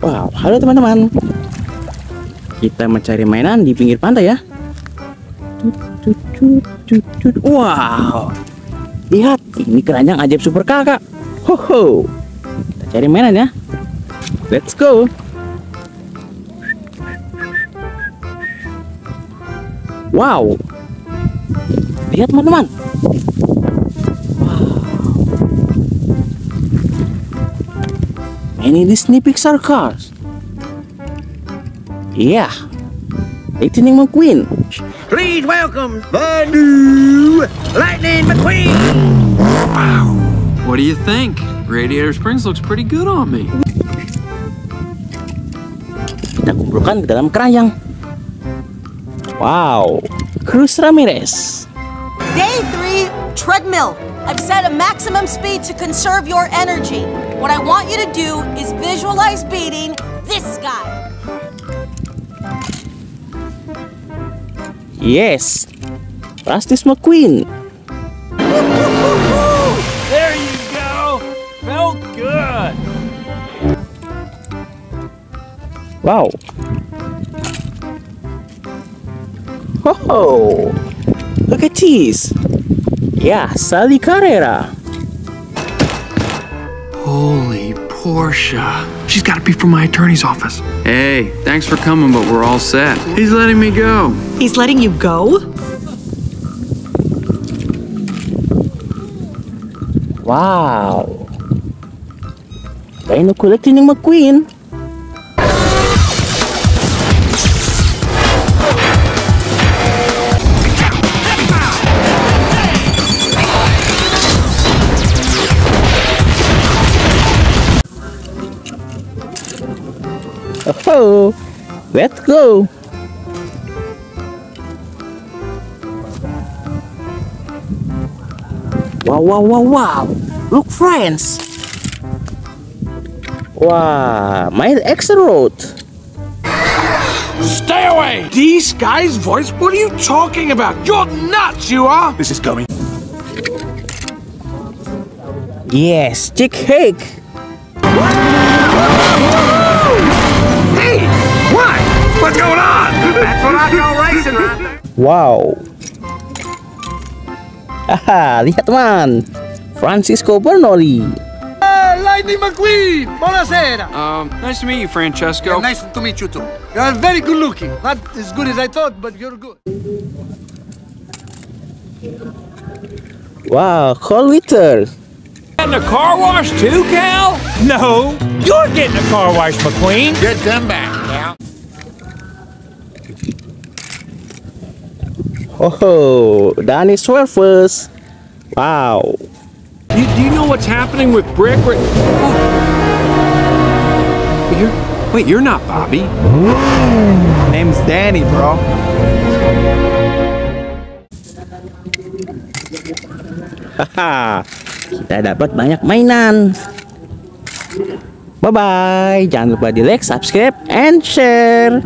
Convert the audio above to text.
Wow, halo teman-teman. Kita mencari mainan di pinggir pantai ya. Wow, lihat ini keranjang ajaib super kakak. Ho ho. Kita cari mainan ya. Let's go. Wow. Lihat teman-teman. Ini Disney Pixar cars. Iya. Lightning McQueen. Please welcome the new Lightning McQueen. What do you think? Radiator Springs looks pretty good on me. Kita kumpulkan ke dalam keranjang. Wow. Cruz Ramirez. Day three, treadmill. I've set a maximum speed to conserve your energy. What I want you to do is visualize beating this guy. Yes. Rust-eze McQueen. There you go. Felt good. Wow. Ho ho. Look at this. Yeah, Sally Carrera. Holy Portia. She's got to be from my attorney's office. Hey, thanks for coming, but we're all set. He's letting me go. He's letting you go? Wow. Dinoco Lightning McQueen. Oh, let's go. Wow, wow, wow, wow. Look, friends. Wow, my exit road. Stay away. These guy's voice? What are you talking about? You're nuts, you are. This is going. Yes, chick cake. Wow. Haha, lihat teman. Francesco Bernoulli. Lightning McQueen! Buonasera! Um, nice to meet you, Francesco. Nice to meet you too. You are very good looking. Not as good as I thought, but you're good. Wow, Cal Weathers. Getting a car wash too, Cal? No, you're getting a car wash, McQueen. Get them back now. Oh, Danny Swervers. Wow. You, do you know what's happening with Brick? Oh. You're, wait, you're not Bobby. Name's Danny, bro. Haha. Kita dapat banyak mainan. Bye bye. Jangan lupa di like, subscribe, and share.